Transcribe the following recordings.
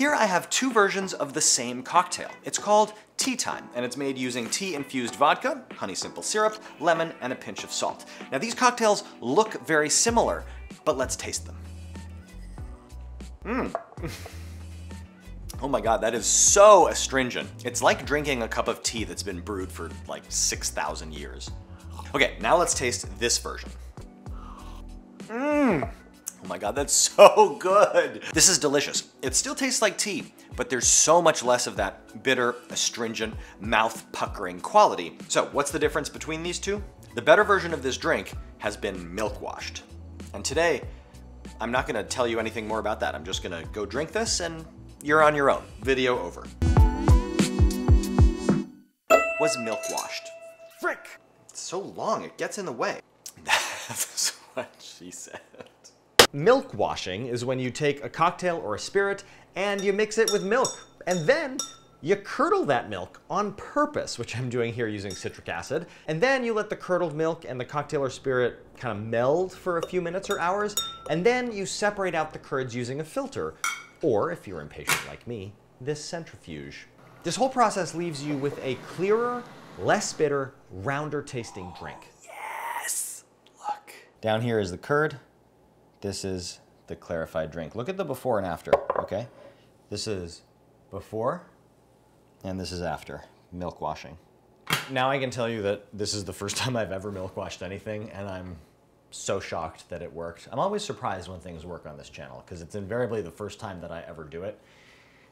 Here I have two versions of the same cocktail. It's called Tea Time, and it's made using tea-infused vodka, honey simple syrup, lemon, and a pinch of salt. Now these cocktails look very similar, but let's taste them. Mmm. Oh my god, that is so astringent. It's like drinking a cup of tea that's been brewed for like 6,000 years. Okay, now let's taste this version. Mmm. Oh my god, that's so good. This is delicious. It still tastes like tea, but there's so much less of that bitter, astringent, mouth-puckering quality. So what's the difference between these two? The better version of this drink has been milk washed. And today, I'm not gonna tell you anything more about that. I'm just gonna go drink this and you're on your own. Video over. Was milk washed. Frick! It's so long, it gets in the way. That's what she said. Milk washing is when you take a cocktail or a spirit and you mix it with milk. And then you curdle that milk on purpose, which I'm doing here using citric acid. And then you let the curdled milk and the cocktail or spirit kind of meld for a few minutes or hours. And then you separate out the curds using a filter. Or if you're impatient like me, this centrifuge. This whole process leaves you with a clearer, less bitter, rounder tasting drink. Yes! Look. Down here is the curd. This is the clarified drink. Look at the before and after, okay? This is before, and this is after milk washing. Now I can tell you that this is the first time I've ever milk washed anything, and I'm so shocked that it worked. I'm always surprised when things work on this channel, because it's invariably the first time that I ever do it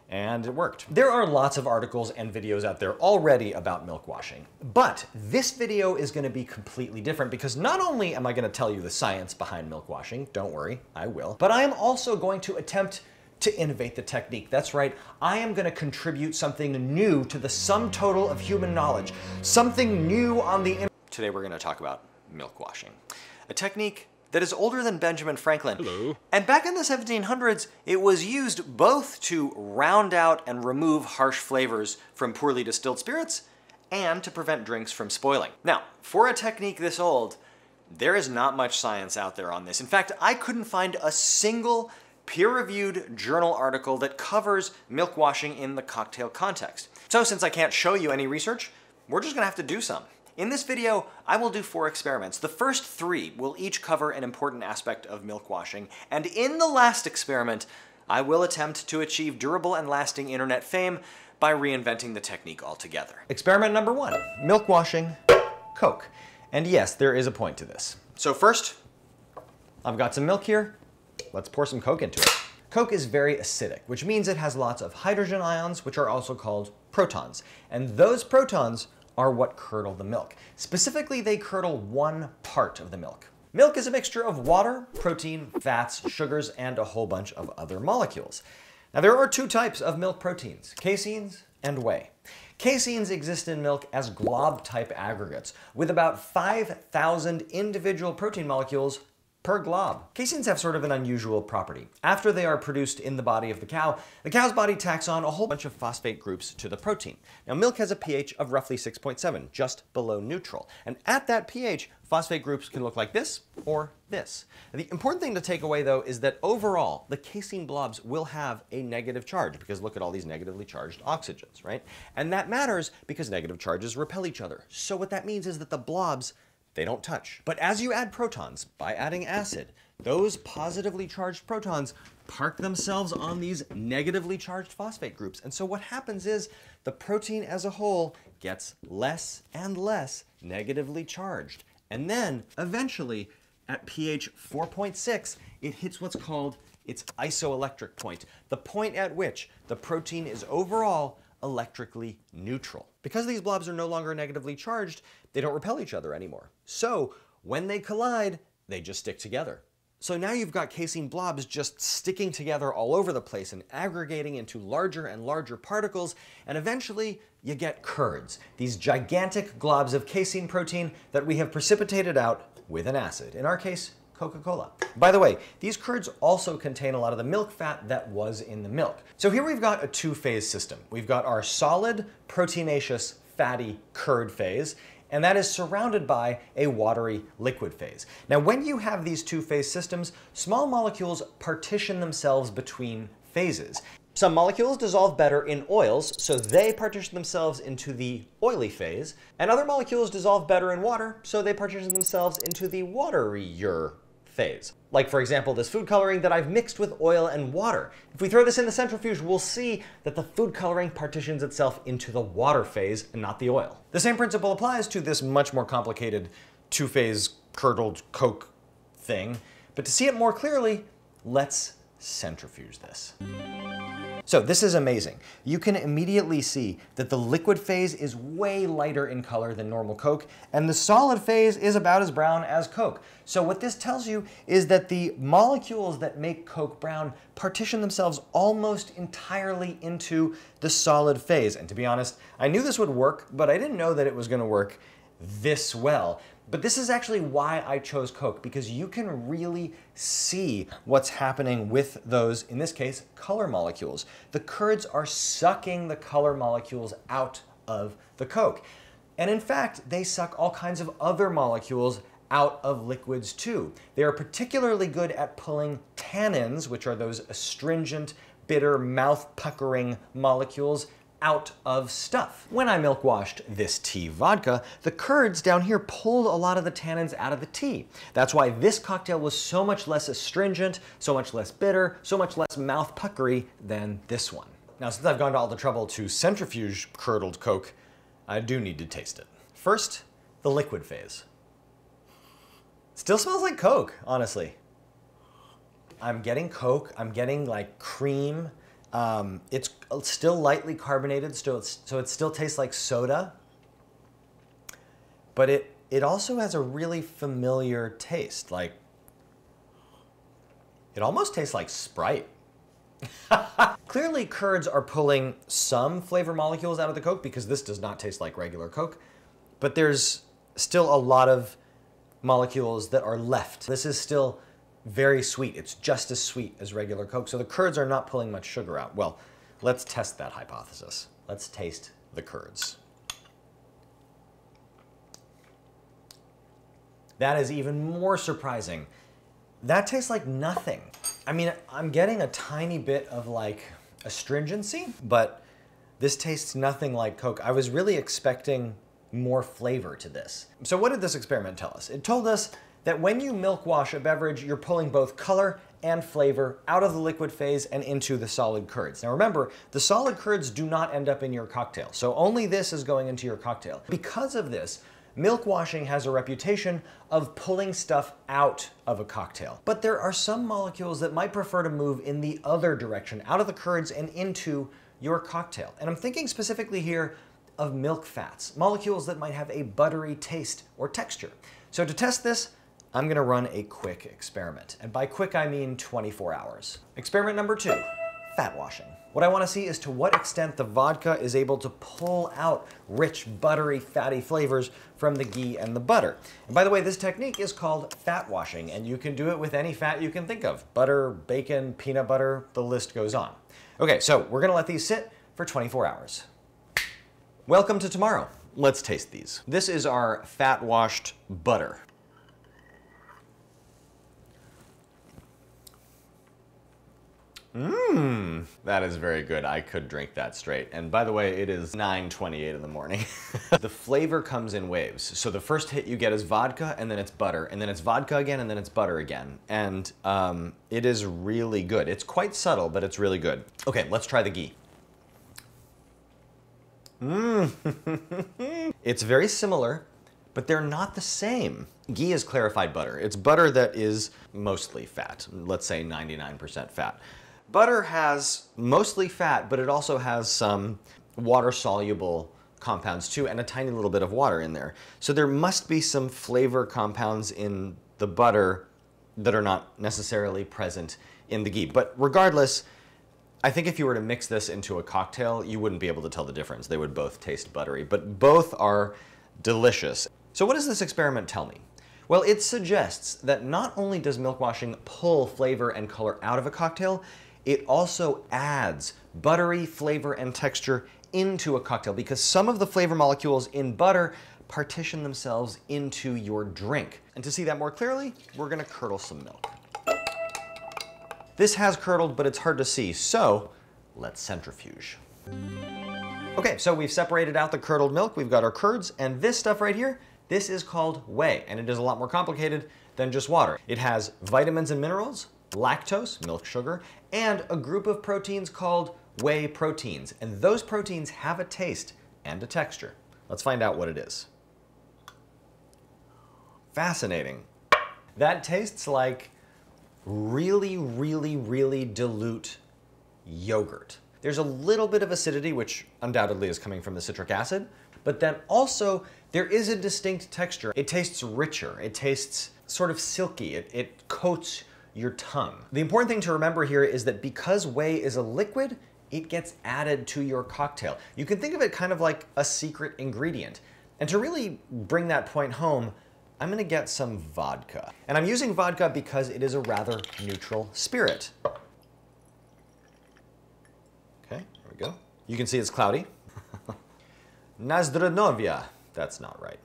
and it worked. There are lots of articles and videos out there already about milk washing, but this video is gonna be completely different because not only am I gonna tell you the science behind milk washing, don't worry, I will, but I am also going to attempt to innovate the technique. That's right, I am gonna contribute something new to the sum total of human knowledge, something new on the Today we're gonna talk about milk washing, a technique that is older than Benjamin Franklin. Hello. And back in the 1700s, it was used both to round out and remove harsh flavors from poorly distilled spirits and to prevent drinks from spoiling. Now, for a technique this old, there is not much science out there on this. In fact, I couldn't find a single peer-reviewed journal article that covers milk washing in the cocktail context. So since I can't show you any research, we're just gonna have to do some. In this video, I will do four experiments. The first three will each cover an important aspect of milk washing, and in the last experiment, I will attempt to achieve durable and lasting internet fame by reinventing the technique altogether. Experiment number one, milk washing, Coke. And yes, there is a point to this. So first, I've got some milk here. Let's pour some Coke into it. Coke is very acidic, which means it has lots of hydrogen ions, which are also called protons. And those protons are what curdle the milk. Specifically, they curdle one part of the milk. Milk is a mixture of water, protein, fats, sugars, and a whole bunch of other molecules. Now, there are two types of milk proteins, caseins and whey. Caseins exist in milk as glob-type aggregates, with about 5,000 individual protein molecules per glob. Caseins have sort of an unusual property. After they are produced in the body of the cow, the cow's body tacks on a whole bunch of phosphate groups to the protein. Now milk has a pH of roughly 6.7, just below neutral. And at that pH, phosphate groups can look like this or this. The important thing to take away though is that overall, the casein blobs will have a negative charge because look at all these negatively charged oxygens, right? And that matters because negative charges repel each other. So what that means is that the blobs they don't touch. But as you add protons, by adding acid, those positively charged protons park themselves on these negatively charged phosphate groups. And so what happens is the protein as a whole gets less and less negatively charged. And then eventually at pH 4.6, it hits what's called its isoelectric point, the point at which the protein is overall electrically neutral. Because these blobs are no longer negatively charged, they don't repel each other anymore. So when they collide, they just stick together. So now you've got casein blobs just sticking together all over the place and aggregating into larger and larger particles, and eventually you get curds, these gigantic globs of casein protein that we have precipitated out with an acid, in our case, Coca-Cola. By the way, these curds also contain a lot of the milk fat that was in the milk. So here we've got a two-phase system. We've got our solid, proteinaceous, fatty curd phase, and that is surrounded by a watery liquid phase. Now when you have these two phase systems, small molecules partition themselves between phases. Some molecules dissolve better in oils, so they partition themselves into the oily phase, and other molecules dissolve better in water, so they partition themselves into the waterier phase. Like for example, this food coloring that I've mixed with oil and water. If we throw this in the centrifuge, we'll see that the food coloring partitions itself into the water phase and not the oil. The same principle applies to this much more complicated two-phase curdled Coke thing, but to see it more clearly, let's centrifuge this. So this is amazing. You can immediately see that the liquid phase is way lighter in color than normal Coke, and the solid phase is about as brown as Coke. So what this tells you is that the molecules that make Coke brown partition themselves almost entirely into the solid phase. And to be honest, I knew this would work, but I didn't know that it was gonna work this well. But this is actually why I chose Coke, because you can really see what's happening with those, in this case, color molecules. The curds are sucking the color molecules out of the Coke. And in fact, they suck all kinds of other molecules out of liquids too. They are particularly good at pulling tannins, which are those astringent, bitter, mouth puckering molecules out of stuff. When I milk washed this tea vodka, the curds down here pulled a lot of the tannins out of the tea. That's why this cocktail was so much less astringent, so much less bitter, so much less mouth puckery than this one. Now, since I've gone to all the trouble to centrifuge curdled Coke, I do need to taste it. First, the liquid phase. Still smells like Coke, honestly. I'm getting Coke, I'm getting like cream, um, it's still lightly carbonated, so, so it still tastes like soda, but it, it also has a really familiar taste. Like, it almost tastes like Sprite. Clearly, curds are pulling some flavor molecules out of the Coke because this does not taste like regular Coke, but there's still a lot of molecules that are left. This is still very sweet. It's just as sweet as regular Coke. So the curds are not pulling much sugar out. Well, let's test that hypothesis. Let's taste the curds. That is even more surprising. That tastes like nothing. I mean, I'm getting a tiny bit of like astringency, but this tastes nothing like Coke. I was really expecting more flavor to this. So what did this experiment tell us? It told us that when you milk wash a beverage, you're pulling both color and flavor out of the liquid phase and into the solid curds. Now remember, the solid curds do not end up in your cocktail, so only this is going into your cocktail. Because of this, milk washing has a reputation of pulling stuff out of a cocktail. But there are some molecules that might prefer to move in the other direction, out of the curds and into your cocktail. And I'm thinking specifically here of milk fats, molecules that might have a buttery taste or texture. So to test this, I'm gonna run a quick experiment. And by quick, I mean 24 hours. Experiment number two, fat washing. What I wanna see is to what extent the vodka is able to pull out rich, buttery, fatty flavors from the ghee and the butter. And by the way, this technique is called fat washing, and you can do it with any fat you can think of. Butter, bacon, peanut butter, the list goes on. Okay, so we're gonna let these sit for 24 hours. Welcome to tomorrow. Let's taste these. This is our fat washed butter. Mmm, that is very good. I could drink that straight. And by the way, it is 9.28 in the morning. the flavor comes in waves. So the first hit you get is vodka, and then it's butter, and then it's vodka again, and then it's butter again. And um, it is really good. It's quite subtle, but it's really good. Okay, let's try the ghee. Mmm. it's very similar, but they're not the same. Ghee is clarified butter. It's butter that is mostly fat, let's say 99% fat. Butter has mostly fat, but it also has some water-soluble compounds too, and a tiny little bit of water in there. So there must be some flavor compounds in the butter that are not necessarily present in the ghee. But regardless, I think if you were to mix this into a cocktail, you wouldn't be able to tell the difference. They would both taste buttery, but both are delicious. So what does this experiment tell me? Well, it suggests that not only does milk washing pull flavor and color out of a cocktail, it also adds buttery flavor and texture into a cocktail because some of the flavor molecules in butter partition themselves into your drink. And to see that more clearly, we're gonna curdle some milk. This has curdled, but it's hard to see, so let's centrifuge. Okay, so we've separated out the curdled milk, we've got our curds, and this stuff right here, this is called whey, and it is a lot more complicated than just water. It has vitamins and minerals, lactose, milk sugar, and a group of proteins called whey proteins. And those proteins have a taste and a texture. Let's find out what it is. Fascinating. That tastes like really, really, really dilute yogurt. There's a little bit of acidity, which undoubtedly is coming from the citric acid, but then also there is a distinct texture. It tastes richer, it tastes sort of silky, it, it coats your tongue. The important thing to remember here is that because whey is a liquid, it gets added to your cocktail. You can think of it kind of like a secret ingredient. And to really bring that point home, I'm gonna get some vodka. And I'm using vodka because it is a rather neutral spirit. Okay, there we go. You can see it's cloudy. Nazdranovia. That's not right.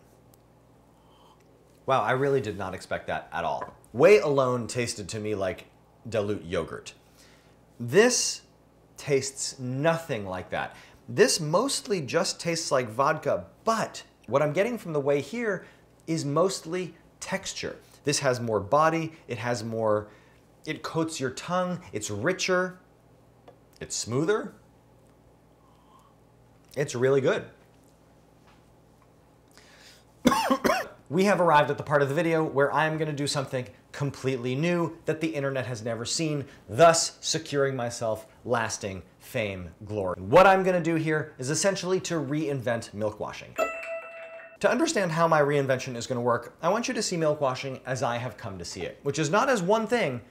Wow, I really did not expect that at all. Whey alone tasted to me like dilute yogurt. This tastes nothing like that. This mostly just tastes like vodka, but what I'm getting from the whey here is mostly texture. This has more body, it has more, it coats your tongue, it's richer, it's smoother. It's really good. we have arrived at the part of the video where I am gonna do something completely new that the internet has never seen, thus securing myself lasting fame, glory. What I'm gonna do here is essentially to reinvent milk washing. To understand how my reinvention is gonna work, I want you to see milk washing as I have come to see it, which is not as one thing,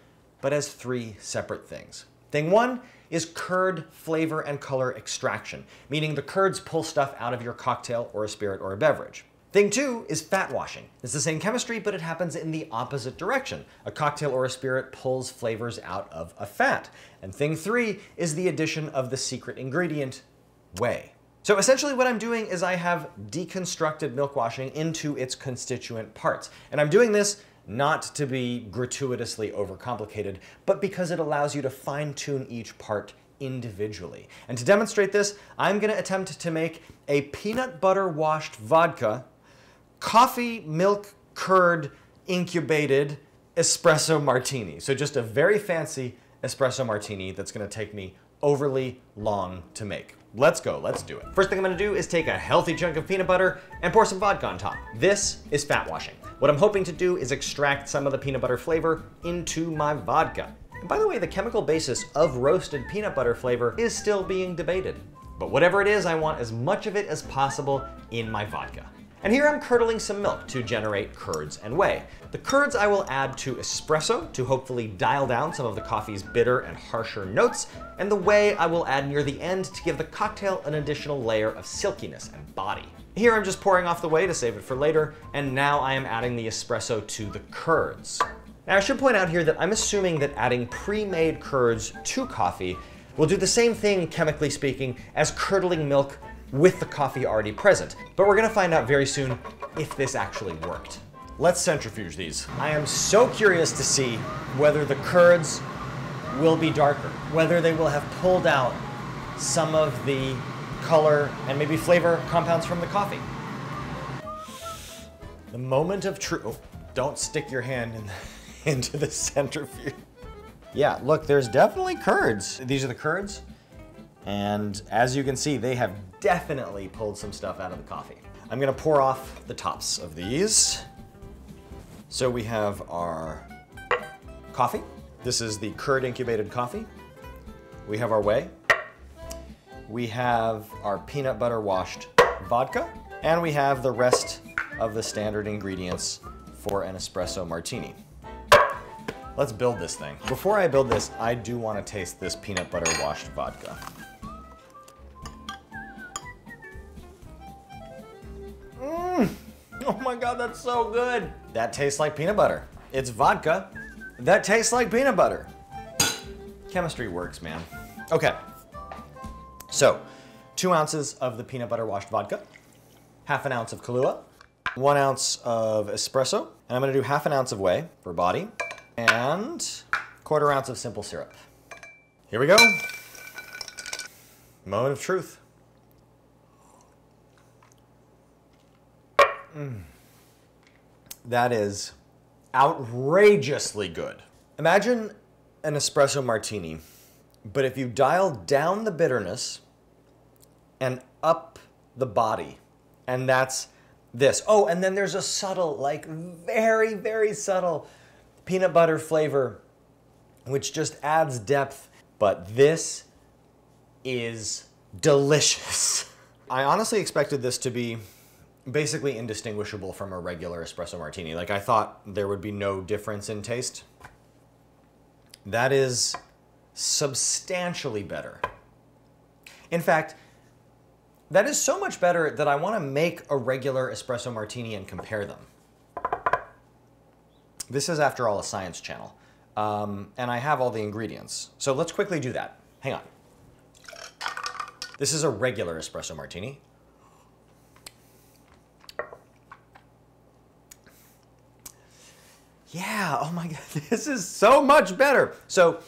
but as three separate things. Thing one is curd flavor and color extraction, meaning the curds pull stuff out of your cocktail or a spirit or a beverage. Thing two is fat washing. It's the same chemistry, but it happens in the opposite direction. A cocktail or a spirit pulls flavors out of a fat. And thing three is the addition of the secret ingredient, whey. So essentially what I'm doing is I have deconstructed milk washing into its constituent parts. And I'm doing this not to be gratuitously overcomplicated, but because it allows you to fine tune each part individually. And to demonstrate this, I'm gonna attempt to make a peanut butter washed vodka, coffee, milk, curd, incubated espresso martini. So just a very fancy espresso martini that's gonna take me overly long to make. Let's go, let's do it. First thing I'm gonna do is take a healthy chunk of peanut butter and pour some vodka on top. This is fat washing. What I'm hoping to do is extract some of the peanut butter flavor into my vodka. And by the way, the chemical basis of roasted peanut butter flavor is still being debated. But whatever it is, I want as much of it as possible in my vodka. And here I'm curdling some milk to generate curds and whey. The curds I will add to espresso to hopefully dial down some of the coffee's bitter and harsher notes, and the whey I will add near the end to give the cocktail an additional layer of silkiness and body. Here I'm just pouring off the whey to save it for later, and now I am adding the espresso to the curds. Now I should point out here that I'm assuming that adding pre-made curds to coffee will do the same thing, chemically speaking, as curdling milk with the coffee already present. But we're gonna find out very soon if this actually worked. Let's centrifuge these. I am so curious to see whether the curds will be darker, whether they will have pulled out some of the color and maybe flavor compounds from the coffee. The moment of truth. Oh, don't stick your hand in the, into the centrifuge. Yeah, look, there's definitely curds. These are the curds. And as you can see, they have definitely pulled some stuff out of the coffee. I'm gonna pour off the tops of these. So we have our coffee. This is the curd incubated coffee. We have our whey. We have our peanut butter washed vodka. And we have the rest of the standard ingredients for an espresso martini. Let's build this thing. Before I build this, I do want to taste this peanut butter washed vodka. God, that's so good. That tastes like peanut butter. It's vodka. That tastes like peanut butter. Chemistry works, man. Okay. So, two ounces of the peanut butter washed vodka, half an ounce of Kahlua, one ounce of espresso, and I'm gonna do half an ounce of whey for body, and quarter ounce of simple syrup. Here we go. Moment of truth. Mm. That is outrageously good. Imagine an espresso martini, but if you dial down the bitterness and up the body, and that's this. Oh, and then there's a subtle, like very, very subtle peanut butter flavor, which just adds depth. But this is delicious. I honestly expected this to be basically indistinguishable from a regular espresso martini. Like I thought there would be no difference in taste. That is substantially better. In fact, that is so much better that I want to make a regular espresso martini and compare them. This is, after all, a science channel. Um, and I have all the ingredients. So let's quickly do that. Hang on. This is a regular espresso martini. Yeah, oh my God, this is so much better. So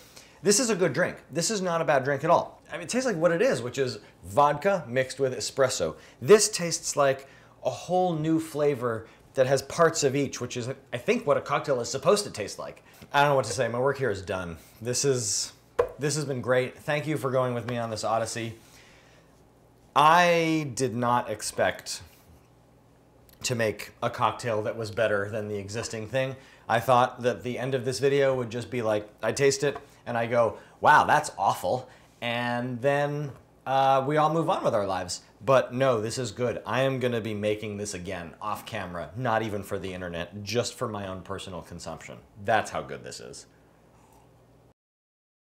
this is a good drink. This is not a bad drink at all. I mean, it tastes like what it is, which is vodka mixed with espresso. This tastes like a whole new flavor that has parts of each, which is, I think, what a cocktail is supposed to taste like. I don't know what to say. My work here is done. This is, this has been great. Thank you for going with me on this odyssey. I did not expect to make a cocktail that was better than the existing thing. I thought that the end of this video would just be like, I taste it and I go, wow, that's awful. And then uh, we all move on with our lives. But no, this is good. I am going to be making this again off camera, not even for the internet, just for my own personal consumption. That's how good this is.